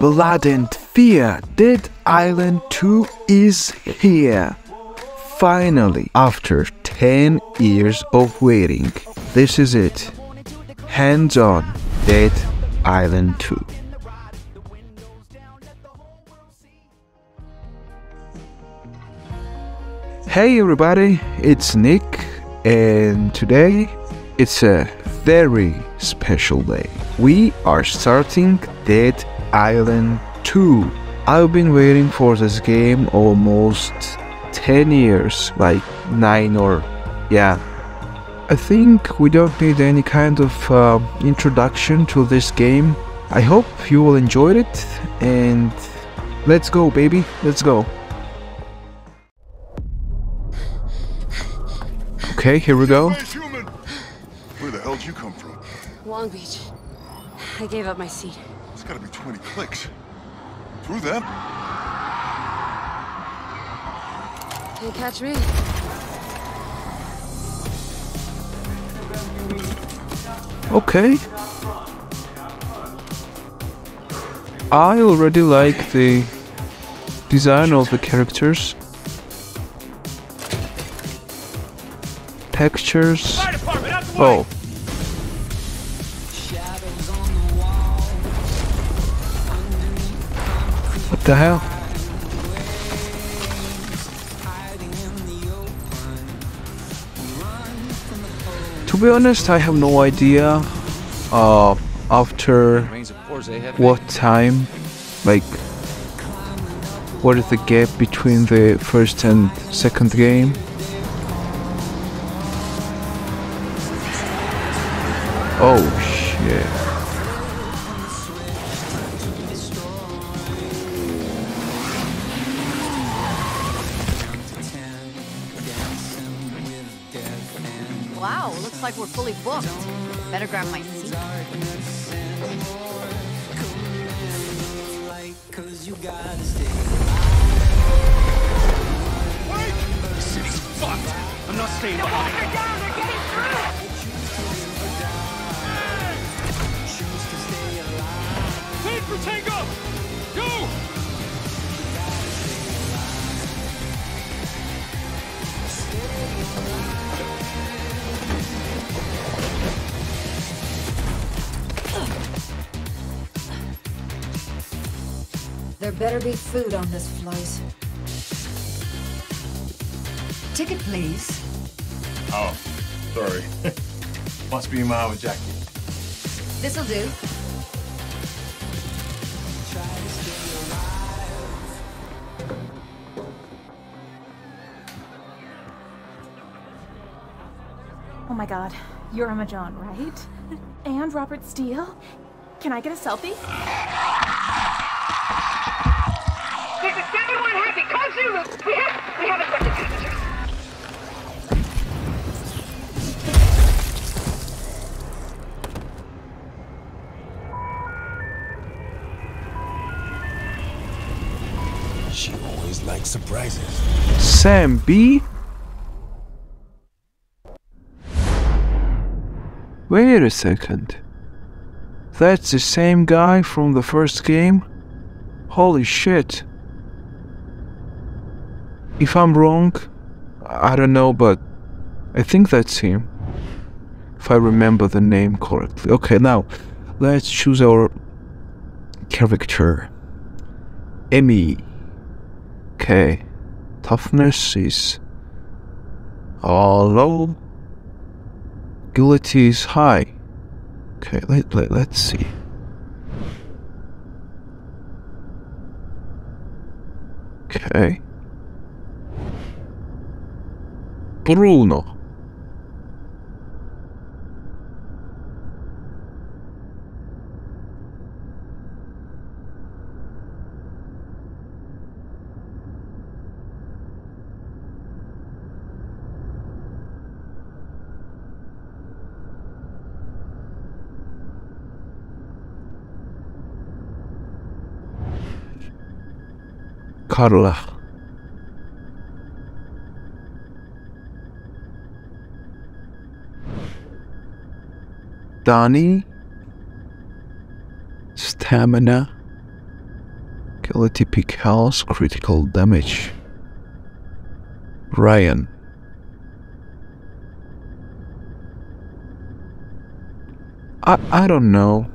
Blood and Fear Dead Island 2 is here. Finally, after 10 years of waiting, this is it. Hands on Dead Island 2. Hey everybody, it's Nick, and today it's a very special day. We are starting Dead Island 2. I've been waiting for this game almost 10 years, like 9 or yeah. I think we don't need any kind of uh, introduction to this game. I hope you will enjoy it and let's go baby, let's go. Okay, here we go. Human! Where the hell did you come from? Long Beach. I gave up my seat. It's gotta be 20 clicks. Through them? Can't catch me. Okay. I already like the design of the characters. Textures. Oh. What the hell? To be honest, I have no idea. Uh, after what time, like, what is the gap between the first and second game? Oh shit. Booked. Better grab my seat. Better be food on this flight. Ticket, please. Oh, sorry. Must be my with Jackie. This'll do. Oh my god, you're Emma Jaunt, right? And Robert Steele? Can I get a selfie? This is 71 Happy. Call Zulu. We have, we have accepted passengers. She always likes surprises. Sam B? Wait a second. That's the same guy from the first game? Holy shit. If I'm wrong, I don't know, but I think that's him. If I remember the name correctly. Okay, now let's choose our character. Emmy. Okay. Toughness is uh, low. Agility is high. Okay, let, let, let's see. Okay. Bruno. Carla. Donnie. Stamina. Quality pick house, critical damage. Ryan. I I don't know.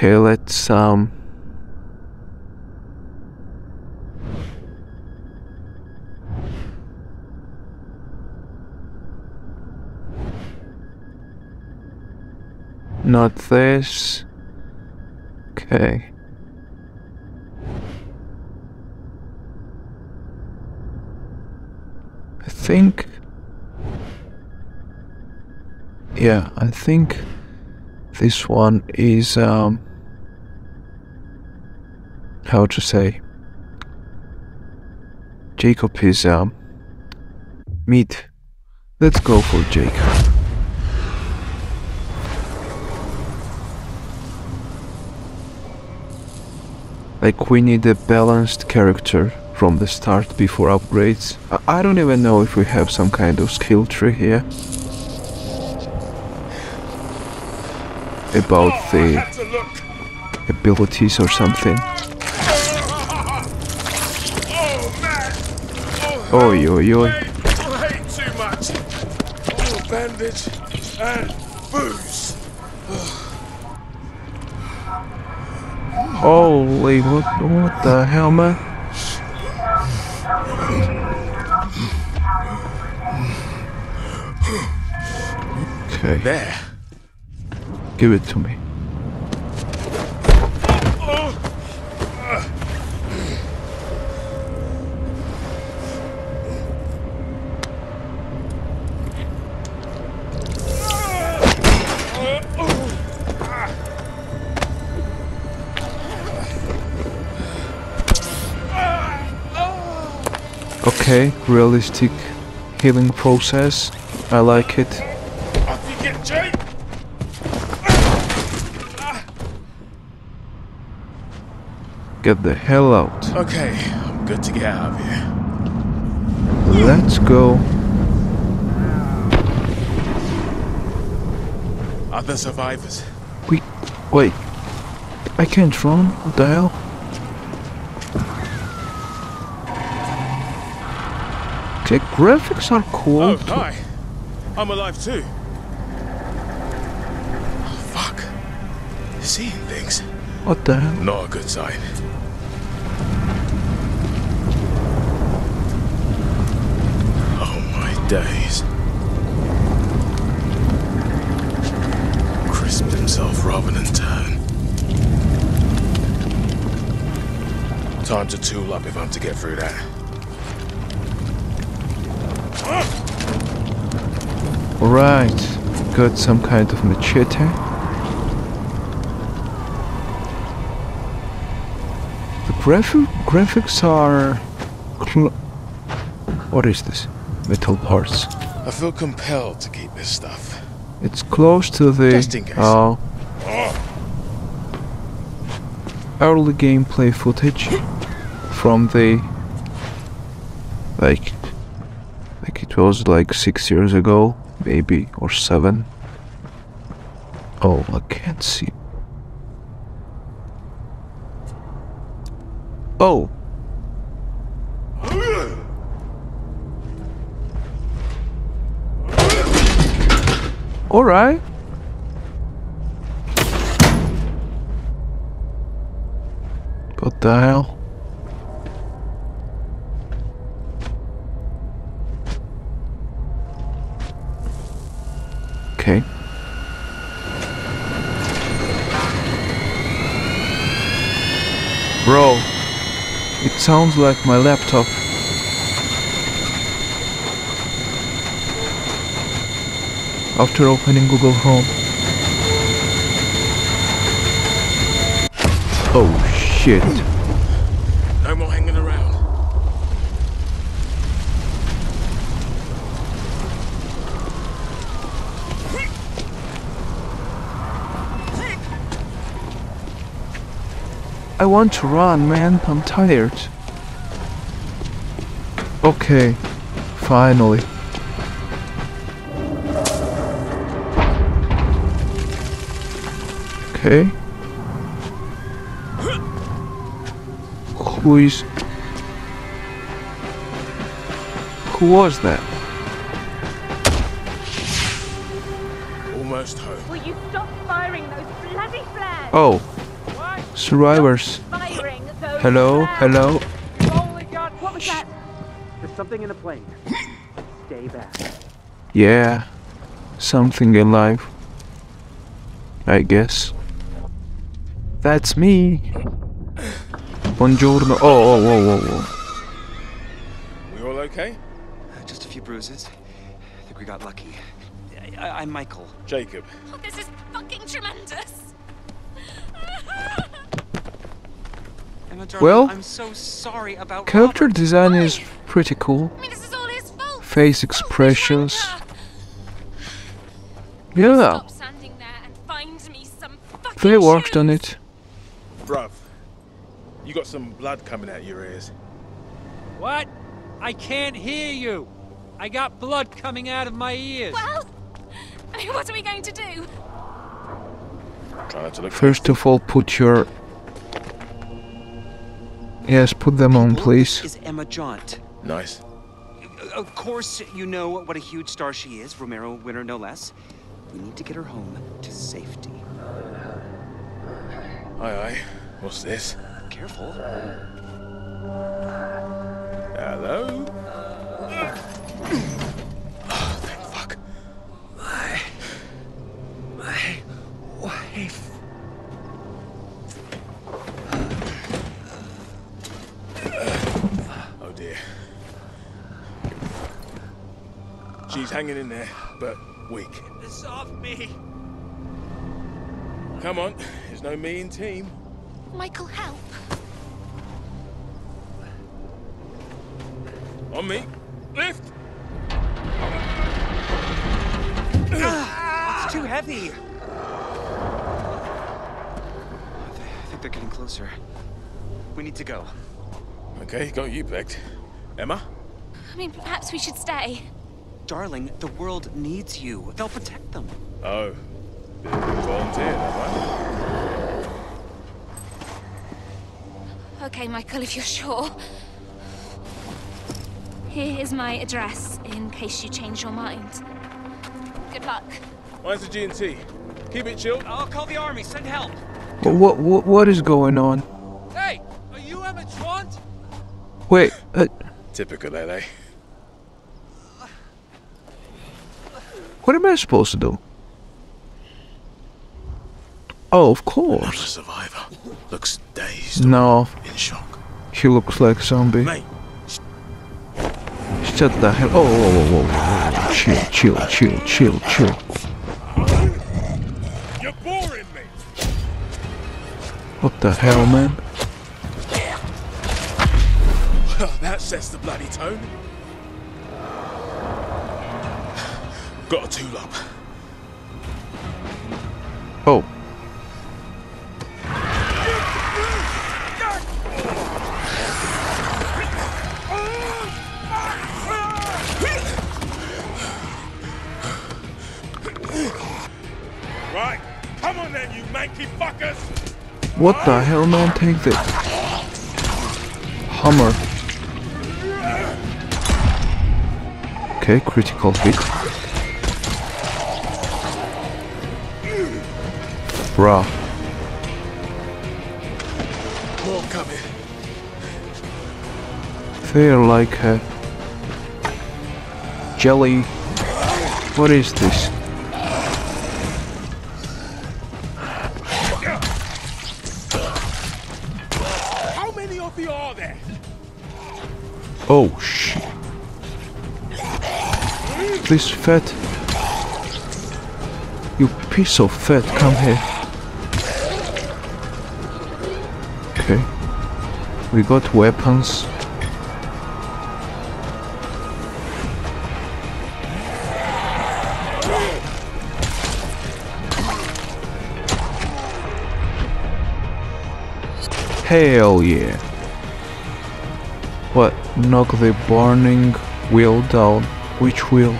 Okay, let's um Not this. Okay. I think. Yeah, I think this one is um how to say Jacob is um meat. Let's go for Jacob. Like we need a balanced character from the start before upgrades. I, I don't even know if we have some kind of skill tree here. About the abilities or something. Oi, oi, oi. I hate too much. Oh, bandage and booze. Holy, what, what the hell, man? Okay, There. give it to me. Okay, realistic healing process. I like it. Get, the hell out. Okay, I'm good to get out of here. Let's go. Other survivors. Wait, wait. I can't run. What the hell? The graphics are cool. Oh, too. hi. I'm alive too. Oh, fuck. Seeing things. What the hell? Not a good sign. Oh my days. Crisped himself rather than turn. Time to tool up if I'm to get through that. Alright, got some kind of machete. The graphic graphics are. Cl- what is this? Metal parts. I feel compelled to keep this stuff. It's close to the Just in case. uh, early gameplay footage from the like like it was like six years ago, maybe or seven. Oh, I can't see. Oh. All right. What the hell? Okay. Bro, it sounds like my laptop. After opening Google Chrome. Oh shit. No more hanging around. I want to run, man. I'm tired. Okay, finally. Okay. Who is. Who was that? Almost home. Will you stop firing those bloody flares? Oh, What? Survivors. Hello, hello. Holy God, what was that? There's something in the plane. Stay back. Yeah, something alive. I guess. That's me. Buongiorno. Oh, oh, whoa, whoa, whoa. We all okay? Uh, just a few bruises. I think we got lucky. I, I, I'm Michael. Jacob. Well, I'm so sorry about Character design is pretty cool. I mean, this is all his fault. Face expressions. he's right there. Yeah, Stop standing there and find me some fucking they worked on it. Bruv, you got some blood coming out your ears. What? I can't hear you. I got blood coming out of my ears. Well, I mean, what are we going to do? Try not to look. First of all, put your. Yes, put them on, please. Is Emma Jaunt. Nice. Of course, you know what a huge star she is, Romero winner no less. We need to get her home to safety. Aye, aye. What's this? Careful. Hello? Hanging in there, but weak. Get this off me. Come on, there's no me in team. Michael, help. On me. Lift! Ah, it's too heavy. I think they're getting closer. We need to go. Okay, got you pegged. Emma? I mean, perhaps we should stay. Darling, the world needs you. They'll protect them. Oh. Bit of a volunteer, that right? Okay, Michael, if you're sure. Here is my address in case you change your mind. Good luck. Mine's the G&T. Keep it chilled. I'll call the army. Send help. What, what, what is going on? Hey, are you Emma Jaunt? Wait, uh, Typical LA. What am I supposed to do? Oh, of Another course. survivor. Looks dazed. No, In shock. he looks like a zombie. Mate, Shut the hell. Oh, whoa, whoa, whoa. Chill, chill, chill, chill, chill. you're boring me! What the hell, man? That sets the bloody tone. Got a tool up. Oh, Right, come on then, you manky fuckers! what the hell, man? Take this. hammer. Okay, critical hit. Bruh. More coming. They're like a jelly. What is this? How many of you are there? Oh shit. This fat. You piece of fat, come here. We got weapons. Hell yeah. What? Knock the burning wheel down. Which wheel?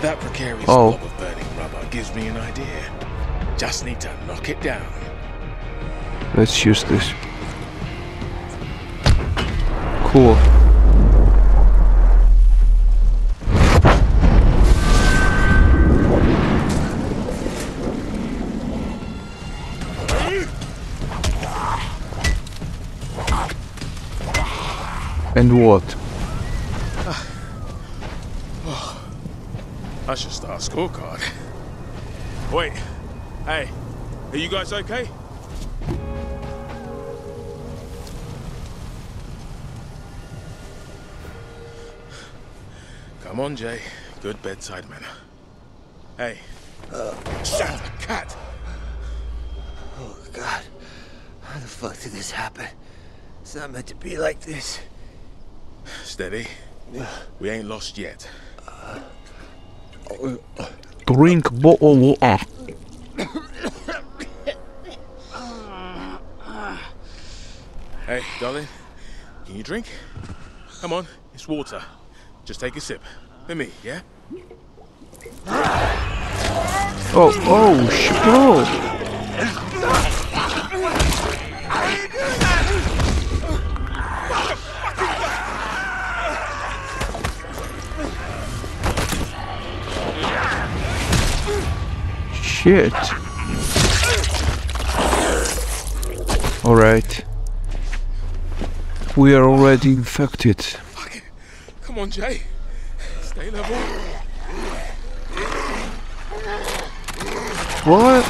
That precarious Oh. blob of burning rubber gives me an idea. Just need to knock it down. Let's use this. Cool. And what? Should start a scorecard. Wait, hey, are you guys okay? Come on, Jay. Good bedside manner. Hey. Uh, Shut the cat! Oh, God. How the fuck did this happen? It's not meant to be like this. Steady. We ain't lost yet. Drink bottle of Hey, darling. Can you drink? Come on, it's water. Just take a sip. With me, yeah? Oh, oh, sh-. Shit. Alright. We are already infected. Come on, Jay. Level. What?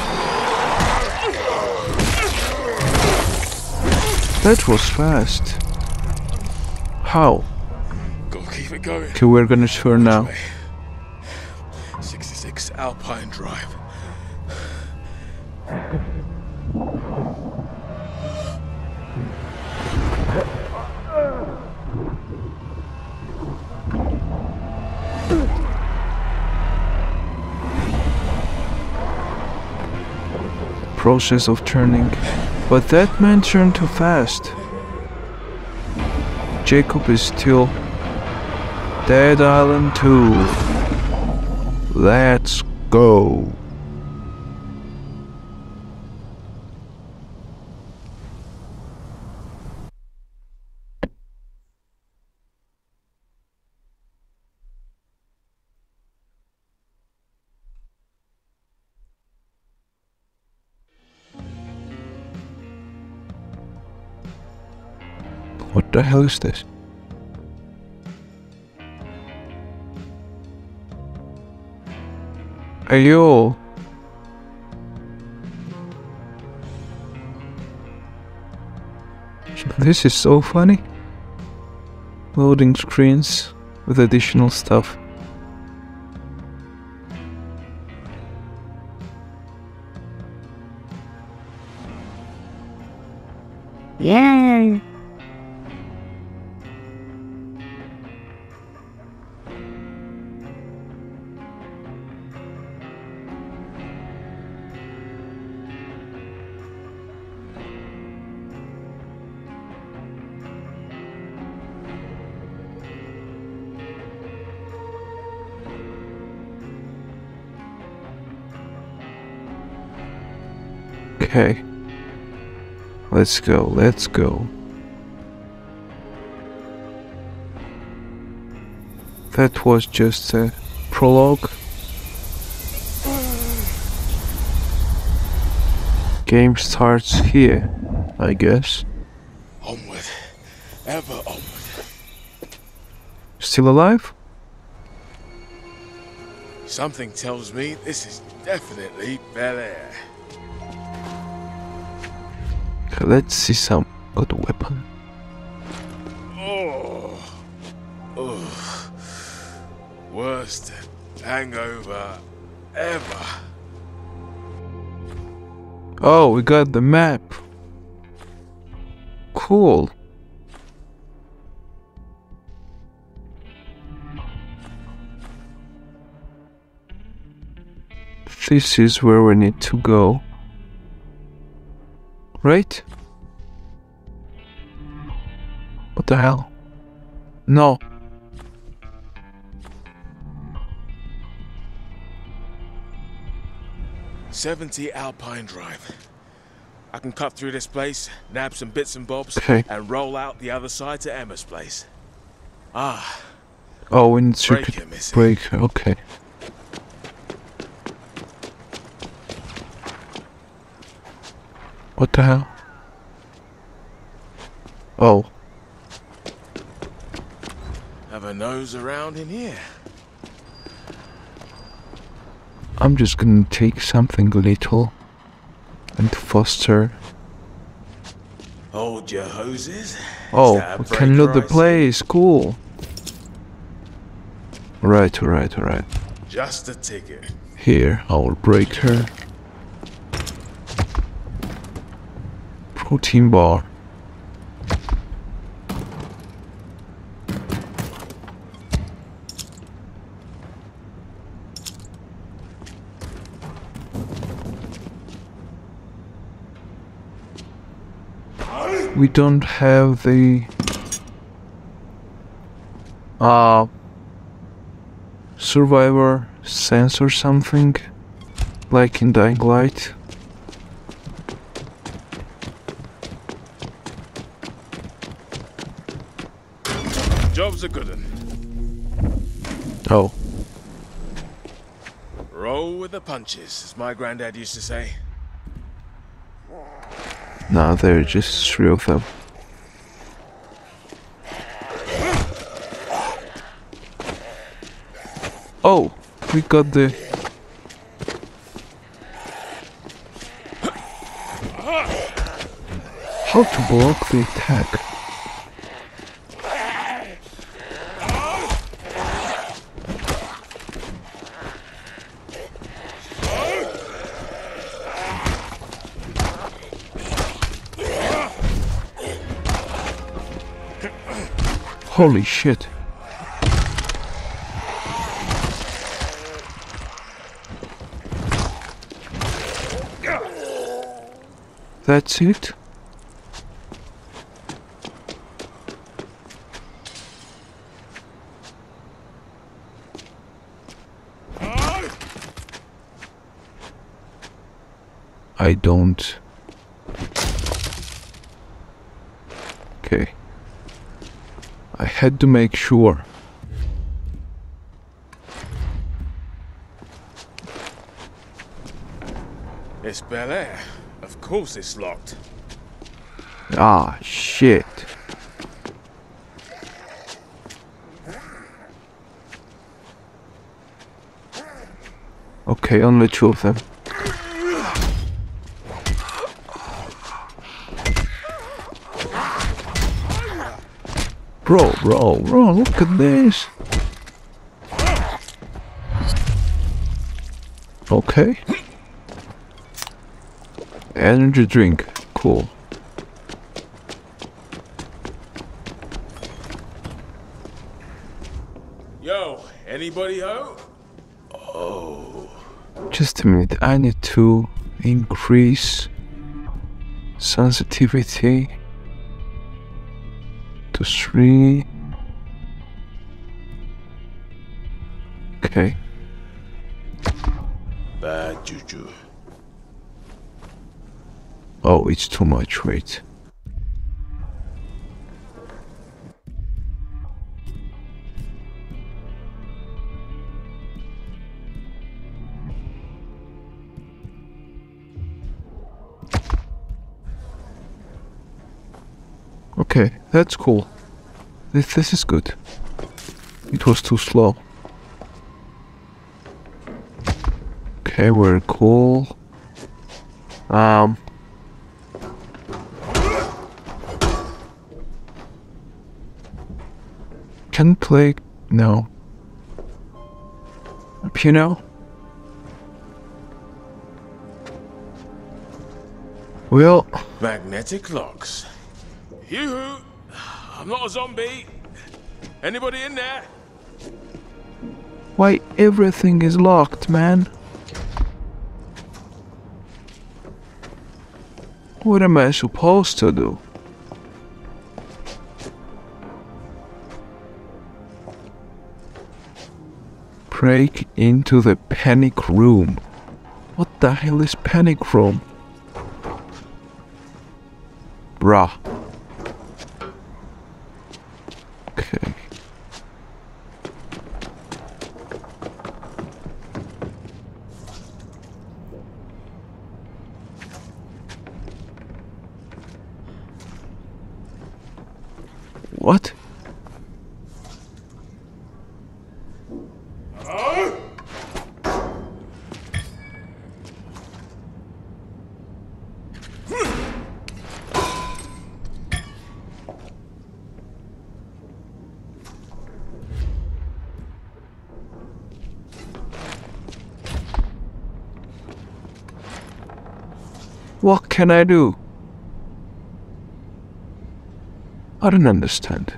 That was fast. How? Gotta keep it going. Okay, we're gonna turn now. 66 Alpine Drive. Process of turning. But that man turned too fast. Jacob is still Dead Island 2. Let's go. The hell is this? Ayo. This is so funny. Loading screens with additional stuff. Yeah. Let's go, let's go. That was just a prologue. Game starts here, I guess. Onward. Ever onward. Still alive? Something tells me this is definitely Bel Air. Let's see some good weapon. Oh. Oh. Worst hangover ever. Oh, we got the map. Cool. This is where we need to go. Right? What the hell? No. Seventy Alpine Drive. I can cut through this place, nab some bits and bobs, Okay. and roll out the other side to Emma's place. Ah, Oh, and it's Break repeat it, missy. break. Okay. What the hell? Oh, have a nose around in here. I'm just gonna take something a little and foster. Hold your hoses. Oh, that a we can loot the I place. Cool. Right, right, right. Just a ticket. Here, our breaker. Protein bar. We don't have the uh survivor sense or something like in Dying Light. A good one. Oh, Roll with the punches, as my granddad used to say. no, there are just three of them. Oh, we got the. How to block the attack? Holy shit. That's it? I don't. Okay. I had to make sure. It's Bel Air. Of course it's locked. Ah, shit. Okay, only two of them. Bro, bro, bro, look at this. Okay. Energy drink. Cool. Yo, anybody home? Oh. Just a minute. I need to increase sensitivity to three. Okay. Bad juju. Oh, it's too much. Wait. That's cool. This, this is good. It was too slow. Okay, we're cool. Um. Can play. No. Piano? Well, Magnetic locks. Yoo-hoo! I'm not a zombie. Anybody in there? why everything is locked, man? What am I supposed to do? Break into the panic room. What the hell is panic room? Bruh. Okay. What? What can I do? I don't understand.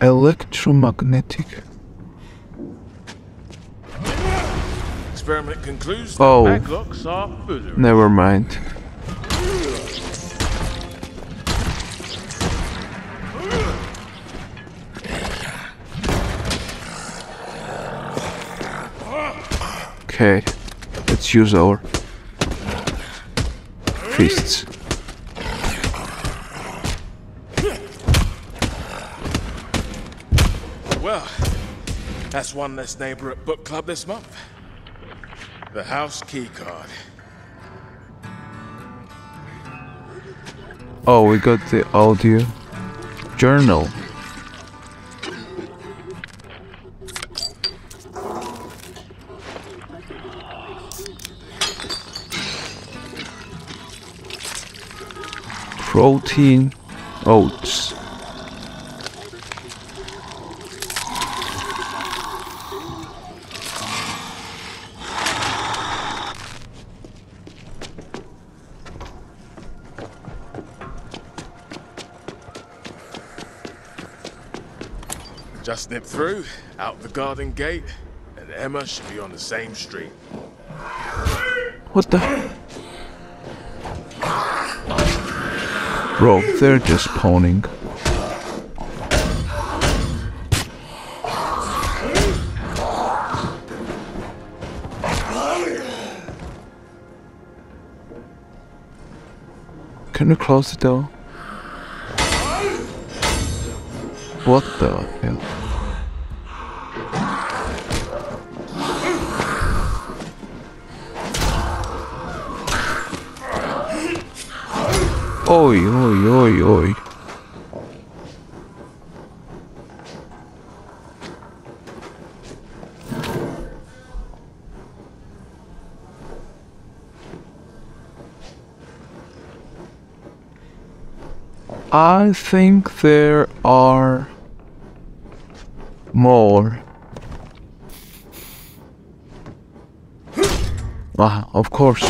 Electromagnetic. Experiment concludes. Oh. The backlocks are foolish. Never mind. Okay, let's use our fists. Well, that's one less neighbor at book club this month. The house key card. Oh, we got the audio journal. Protein oats. Nip through, out the garden gate, and Emma should be on the same street. What the? Bro, they're just pawning. Can you close the door? What the hell? Oi, oi, oi, oi. I think there are more. Ah, of course.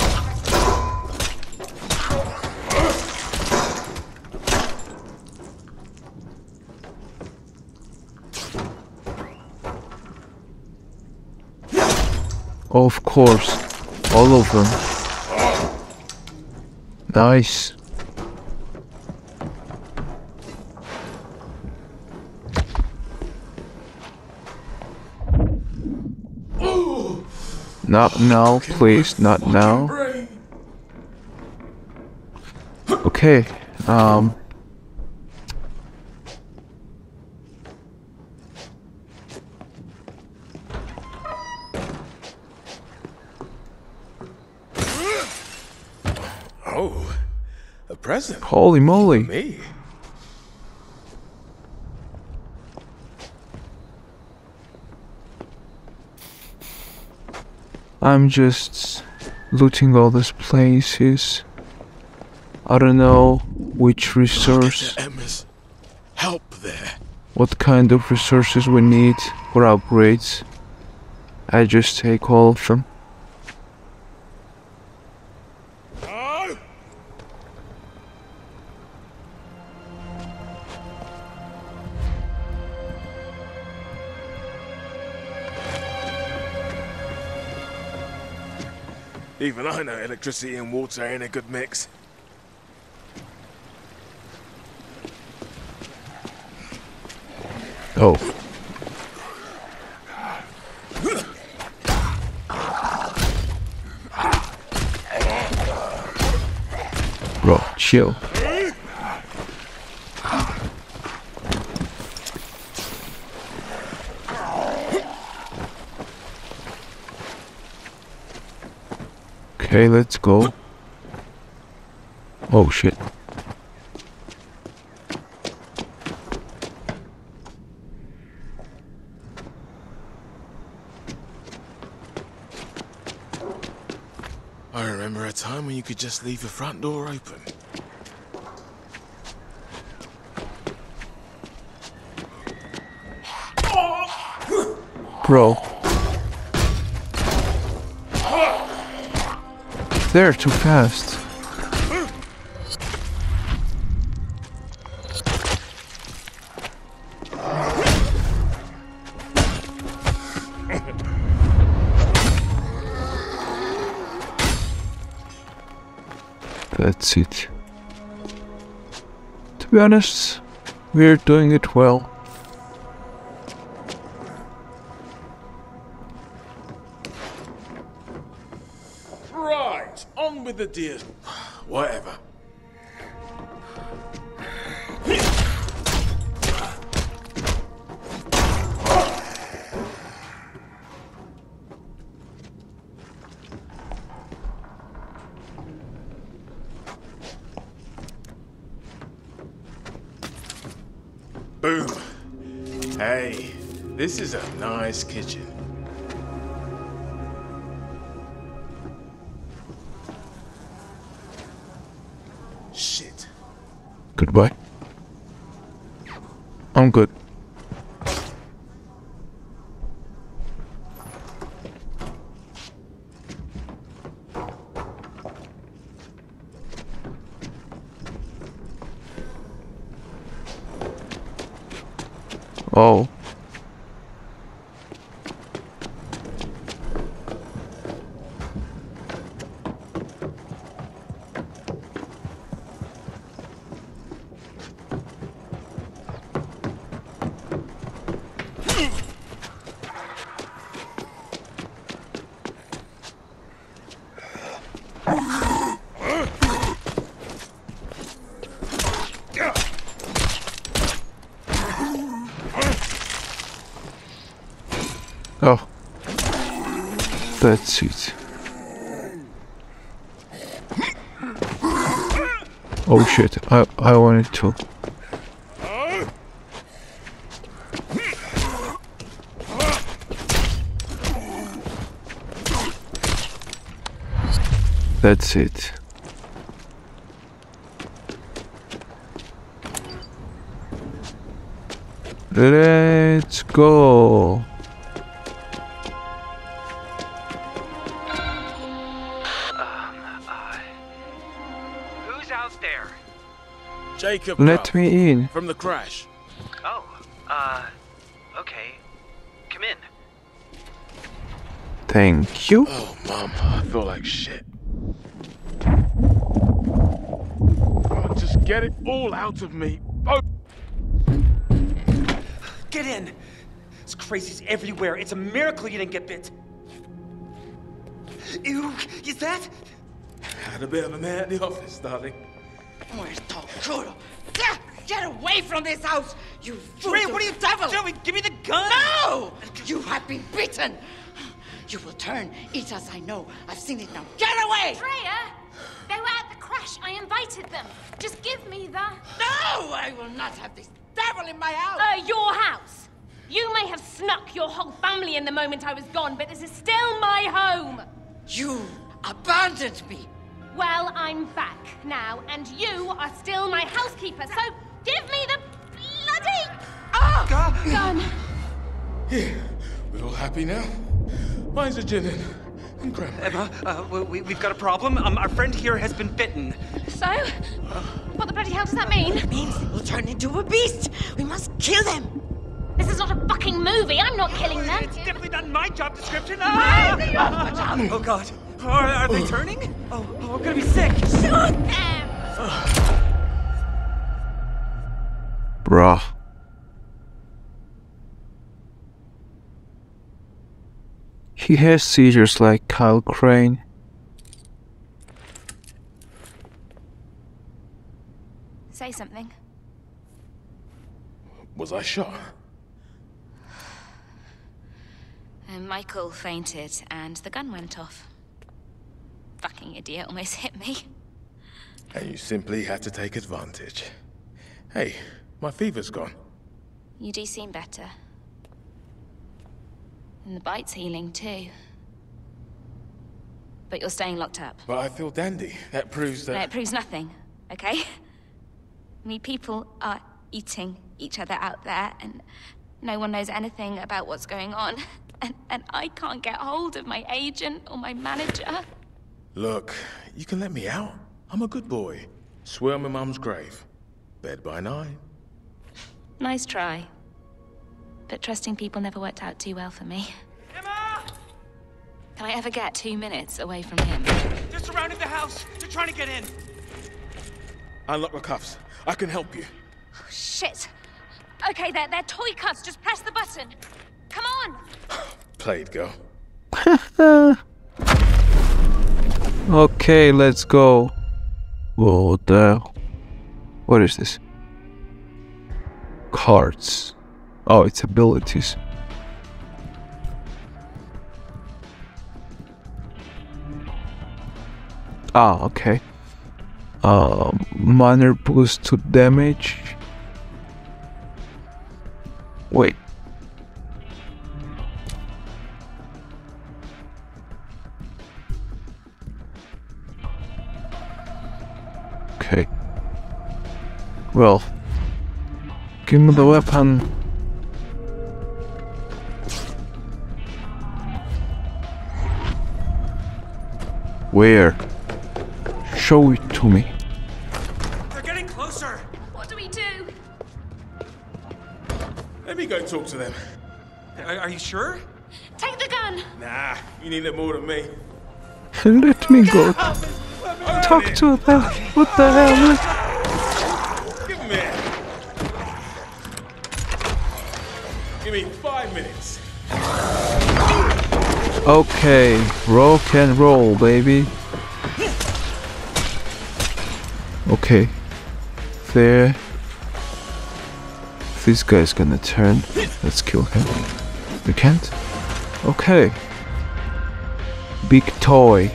Of course, all of them. Nice. Not now, please, not now. Okay, um. Oh, a present. Holy moly. Me? I'm just looting all these places. I don't know which resource, Emma's help there. what kind of resources we need for upgrades. I just take all of them. Even I know electricity and water ain't a good mix. Oh. Bro, chill. Okay, let's go. Oh shit. I remember a time when you could just leave the front door open. Bro. They're too fast. That's it. To be honest, we're doing it well. Goodbye. I'm good. Oh. Oh. Oh shit, I, I wanted to. That's it. Let's go. Jacob. Let Grubb, me in. From the crash. Oh, uh, okay. Come in. Thank you. Oh, Mum, I feel like shit. Oh, just get it all out of me. Oh, Get in! This crazy's everywhere. It's a miracle you didn't get bit. Ew, is that? had a bit of a man at the office, darling. Muerto crudo. Get- Get away from this house, you fool! Ray, what are you devil? doing? Give me the gun! No! You have been beaten. You will turn. Eat as I know. I've seen it now. Get away! Freya! They were at the crash. I invited them. Just give me the. No! I will not have this devil in my house. Uh, your house. You may have snuck your whole family in the moment I was gone, but this is still my home. You abandoned me. Well, I'm back now, and you are still my housekeeper, so give me the bloody. Ah! Gun! Here, we're all happy now. Mine's a gin in. And grab Emma, uh, we, we've got a problem. Um, our friend here has been bitten. So? What the bloody hell does that mean? It means they will turn into a beast. We must kill them. This is not a fucking movie. I'm not killing them. It's definitely not in my job description. Ah! oh God. Are, are they turning? Oh, oh, we're gonna be sick. Shoot them! Bruh. He has seizures like Kyle Crane. Say something. Was I shot? Uh, Michael fainted and the gun went off. Fucking idiot almost hit me. And you simply had to take advantage. Hey, my fever's gone. You do seem better. And the bite's healing too. But you're staying locked up. But I feel dandy. That proves that. No, it proves nothing, okay? I mean, people are eating each other out there, and no one knows anything about what's going on. And, and I can't get hold of my agent or my manager. Look, you can let me out. I'm a good boy. Swear on my mum's grave. Bed by nine. Nice try. But trusting people never worked out too well for me. Emma! Can I ever get two minutes away from him? They're surrounding the house. They're trying to get in. Unlock the cuffs. I can help you. Oh, shit! Okay, they're, they're toy cuffs. Just press the button. Come on! Played, girl. okay, let's go. What the? What is this? Cards. Oh, it's abilities. Ah, okay. Um, minor boost to damage. Wait. Well, give me the weapon. Where? Show it to me. They're getting closer. What do we do? Let me go talk to them. Are, are you sure? Take the gun! Nah, you need it more than me. Let me go. Talk to them. What the hell? Okay, rock and roll, baby. Okay. There. This guy's gonna turn. Let's kill him. We can't? Okay. Big toy.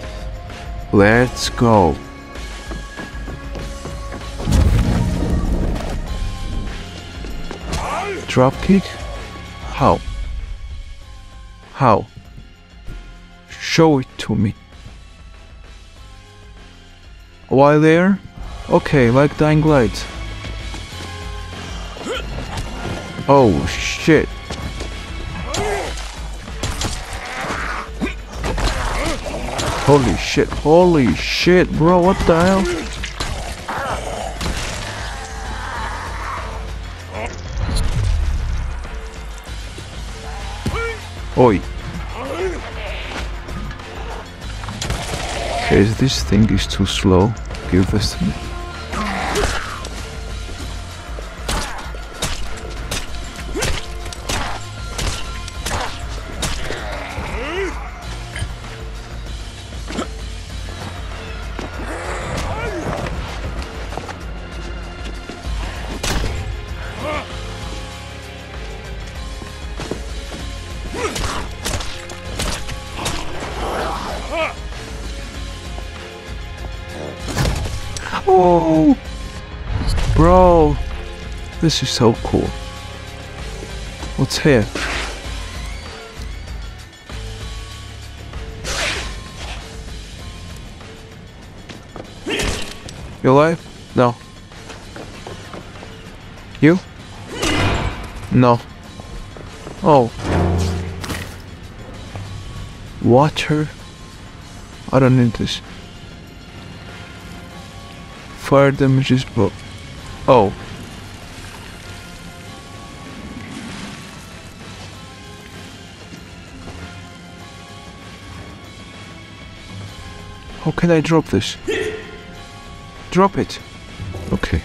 Let's go. Drop kick? How? How? Show it to me. While there? Okay, like Dying Light. Oh shit. Holy shit, holy shit, bro, what the hell? Oi. Okay, this thing is too slow. Give this bro, this is so cool. What's here? You alive? No. You? No. Oh. Water. I don't need this. Fire damage is bro. Oh. How can I drop this? Drop it. Okay.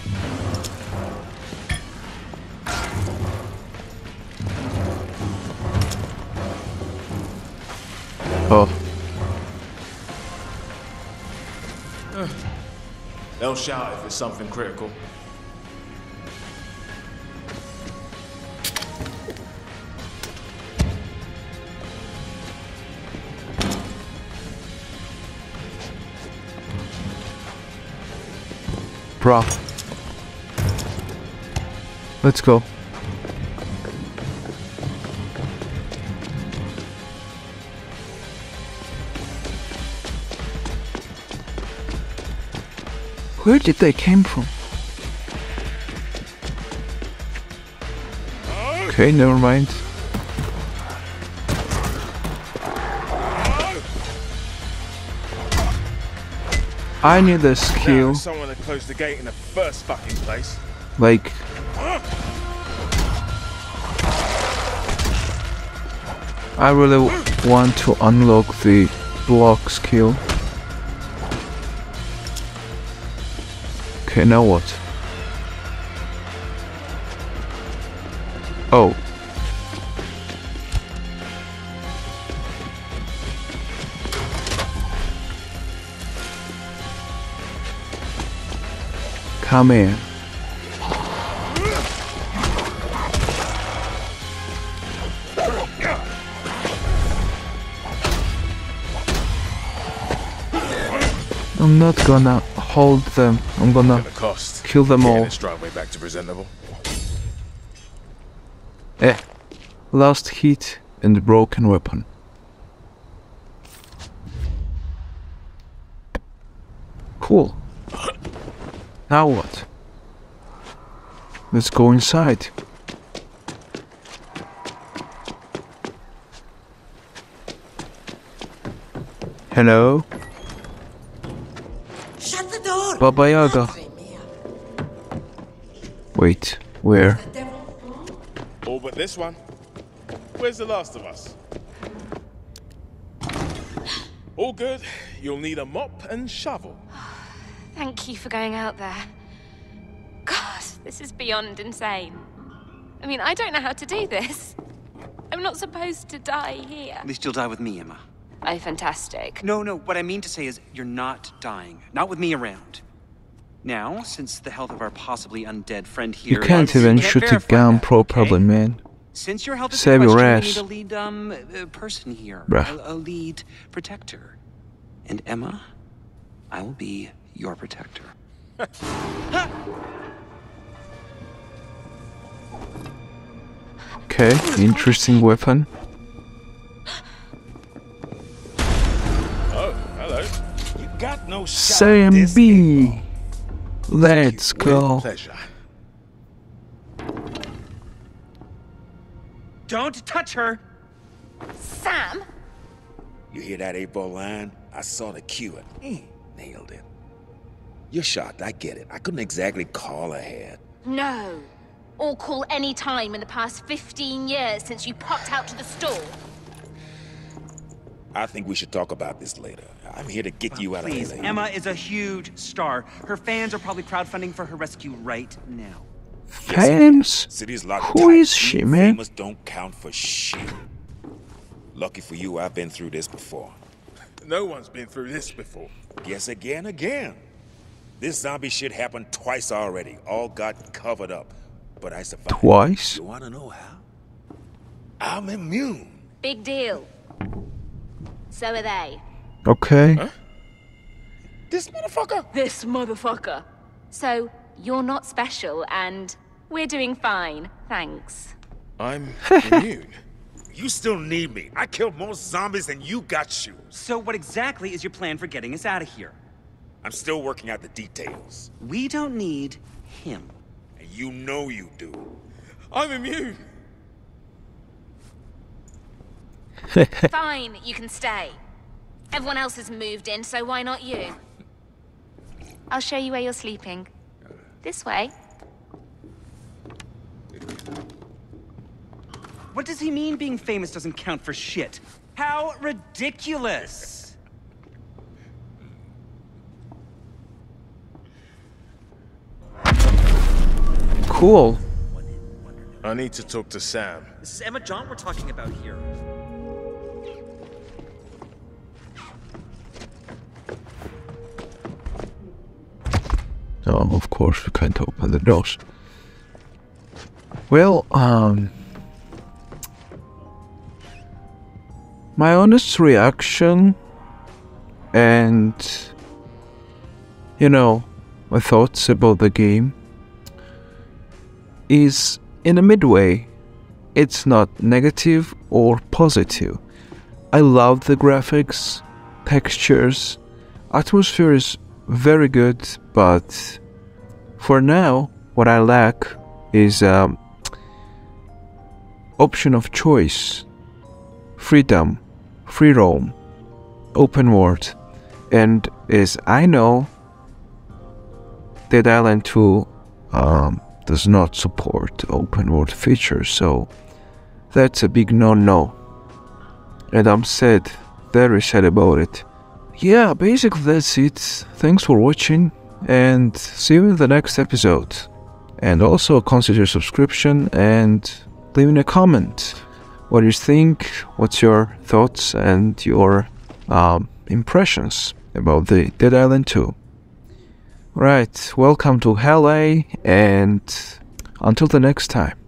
Oh. Don't shout if it's something critical. Bro. Let's go. Where did they came from? Okay, never mind. I need a Now skill, someone to close the gate in the first fucking place. like I really want to unlock the block skill. Okay, now what? Oh. Come. I'm not gonna hold them. I'm gonna kill them all. this driveway back to presentable. Eh. Last hit and broken weapon. Cool. Now what? Let's go inside. Hello? Shut the door! Baba Yaga. Wait, where? All but this one. Where's the last of us? All good. You'll need a mop and shovel. Thank you for going out there. God, this is beyond insane. I mean, I don't know how to do this. I'm not supposed to die here. At least you'll die with me, Emma. Oh, fantastic. No, no, what I mean to say is you're not dying. Not with me around. Now, since the health of our possibly undead friend here You can't is- even can't shoot a gun that, properly, okay? man. Since your health is Save in your question, ass. we need a lead um uh, person here, Bruh. A, a lead protector. And Emma, I will be your protector. Okay, interesting weapon. Oh, hello. You got no. Sam B. Let's go. Don't touch her! Sam? You hear that eight ball line? I saw the cue mm, nailed it. You're shocked, I get it. I couldn't exactly call ahead. No. Or call any time in the past 15 years since you popped out to the store. I think we should talk about this later. I'm here to get you out Please, of LA. Emma is a huge star. Her fans are probably crowdfunding for her rescue right now. Fans? City's locked Who tight. is she, man? Famous don't count for shit. Lucky for you, I've been through this before. No one's been through this before. Guess again, again. This zombie shit happened twice already. All got covered up. But I survived. Twice? You wanna know how? I'm immune. Big deal. So are they. Okay. This motherfucker? This motherfucker. So, you're not special, and we're doing fine, thanks. I'm immune. You still need me. I killed more zombies than you got you. So what exactly is your plan for getting us out of here? I'm still working out the details. We don't need him. And you know you do. I'm immune. Fine, you can stay. Everyone else has moved in, so why not you? I'll show you where you're sleeping. This way. What does he mean being famous doesn't count for shit? How ridiculous! Cool. I need to talk to Sam. This is Emma Jaunt we're talking about here. Oh, of course we can't open the doors. Well, um... My honest reaction and, you know, my thoughts about the game is in a midway. It's not negative or positive. I love the graphics, textures, atmosphere is very good, but for now, what I lack is um, option of choice, freedom, free roam, open world, and as I know, Dead Island 2 um, does not support open world features, so that's a big no-no. And I'm sad, very sad about it. Yeah, basically that's it. Thanks for watching and see you in the next episode. And also consider subscription and leaving a comment. What do you think? What's your thoughts and your um, impressions about the Dead Island 2? Right, welcome to LA and until the next time.